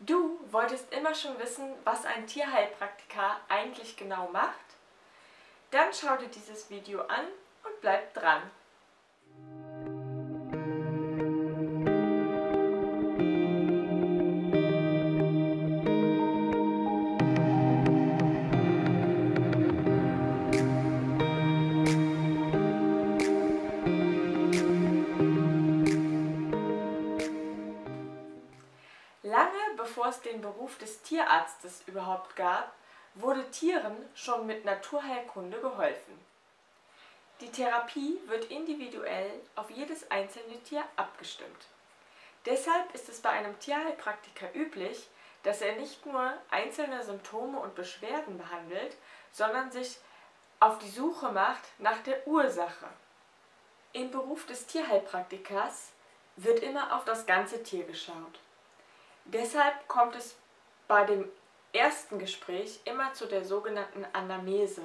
Du wolltest immer schon wissen, was ein Tierheilpraktiker eigentlich genau macht? Dann schau dir dieses Video an und bleib dran. Bevor es den Beruf des Tierarztes überhaupt gab, wurde Tieren schon mit Naturheilkunde geholfen. Die Therapie wird individuell auf jedes einzelne Tier abgestimmt. Deshalb ist es bei einem Tierheilpraktiker üblich, dass er nicht nur einzelne Symptome und Beschwerden behandelt, sondern sich auf die Suche macht nach der Ursache. Im Beruf des Tierheilpraktikers wird immer auf das ganze Tier geschaut. Deshalb kommt es bei dem ersten Gespräch immer zu der sogenannten Anamnese,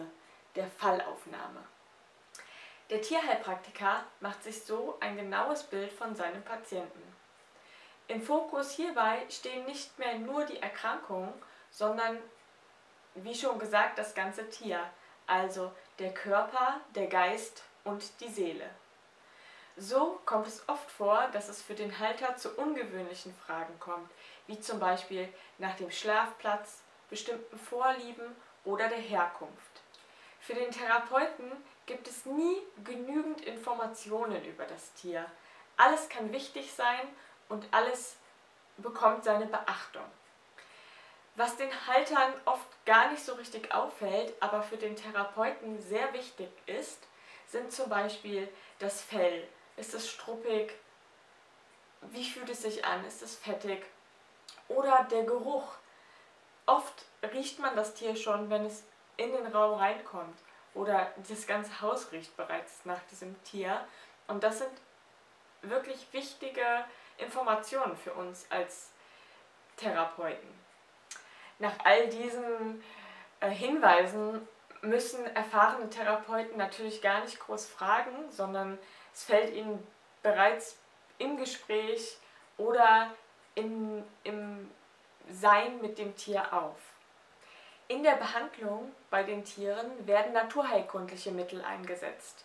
der Fallaufnahme. Der Tierheilpraktiker macht sich so ein genaues Bild von seinem Patienten. Im Fokus hierbei stehen nicht mehr nur die Erkrankungen, sondern, wie schon gesagt, das ganze Tier, also der Körper, der Geist und die Seele. So kommt es oft vor, dass es für den Halter zu ungewöhnlichen Fragen kommt, wie zum Beispiel nach dem Schlafplatz, bestimmten Vorlieben oder der Herkunft. Für den Therapeuten gibt es nie genügend Informationen über das Tier. Alles kann wichtig sein und alles bekommt seine Beachtung. Was den Haltern oft gar nicht so richtig auffällt, aber für den Therapeuten sehr wichtig ist, sind zum Beispiel das Fell. Ist es struppig? Wie fühlt es sich an? Ist es fettig? Oder der Geruch. Oft riecht man das Tier schon, wenn es in den Raum reinkommt. Oder das ganze Haus riecht bereits nach diesem Tier. Und das sind wirklich wichtige Informationen für uns als Therapeuten. Nach all diesen äh, Hinweisen müssen erfahrene Therapeuten natürlich gar nicht groß fragen, sondern es fällt ihnen bereits im Gespräch oder in, im Sein mit dem Tier auf. In der Behandlung bei den Tieren werden naturheilkundliche Mittel eingesetzt,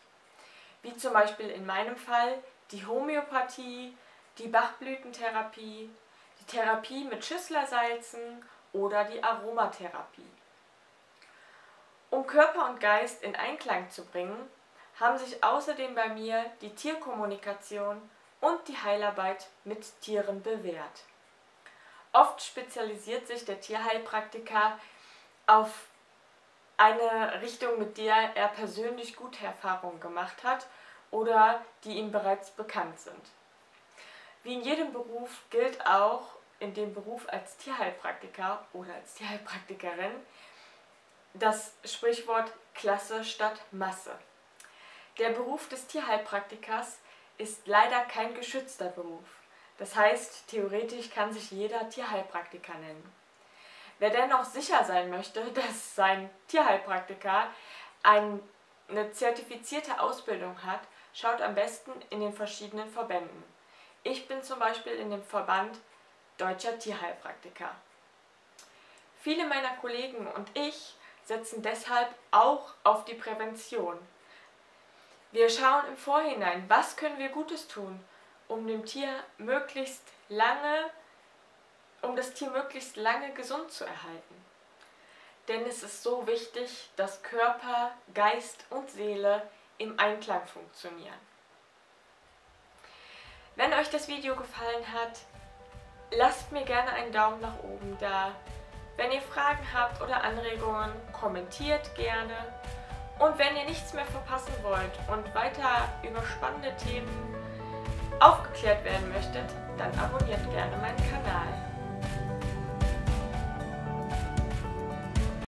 wie zum Beispiel in meinem Fall die Homöopathie, die Bachblütentherapie, die Therapie mit Schüsslersalzen oder die Aromatherapie. Um Körper und Geist in Einklang zu bringen, haben sich außerdem bei mir die Tierkommunikation und die Heilarbeit mit Tieren bewährt. Oft spezialisiert sich der Tierheilpraktiker auf eine Richtung, mit der er persönlich gute Erfahrungen gemacht hat oder die ihm bereits bekannt sind. Wie in jedem Beruf gilt auch in dem Beruf als Tierheilpraktiker oder als Tierheilpraktikerin das Sprichwort Klasse statt Masse. Der Beruf des Tierheilpraktikers ist leider kein geschützter Beruf. Das heißt, theoretisch kann sich jeder Tierheilpraktiker nennen. Wer dennoch sicher sein möchte, dass sein Tierheilpraktiker eine zertifizierte Ausbildung hat, schaut am besten in den verschiedenen Verbänden. Ich bin zum Beispiel in dem Verband Deutscher Tierheilpraktiker. Viele meiner Kollegen und ich setzen deshalb auch auf die Prävention. Wir schauen im Vorhinein, was können wir Gutes tun, um dem Tier möglichst lange, um das Tier möglichst lange gesund zu erhalten. Denn es ist so wichtig, dass Körper, Geist und Seele im Einklang funktionieren. Wenn euch das Video gefallen hat, lasst mir gerne einen Daumen nach oben da. Wenn ihr Fragen habt oder Anregungen, kommentiert gerne. Und wenn ihr nichts mehr verpassen wollt und weiter über spannende Themen aufgeklärt werden möchtet, dann abonniert gerne meinen Kanal.